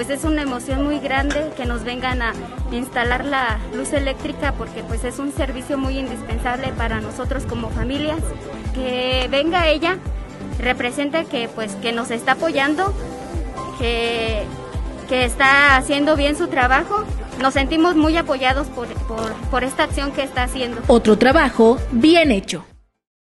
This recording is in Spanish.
pues es una emoción muy grande que nos vengan a instalar la luz eléctrica porque pues es un servicio muy indispensable para nosotros como familias. Que venga ella, representa que pues que nos está apoyando, que, que está haciendo bien su trabajo nos sentimos muy apoyados por, por, por, esta acción que está haciendo. Otro trabajo bien hecho.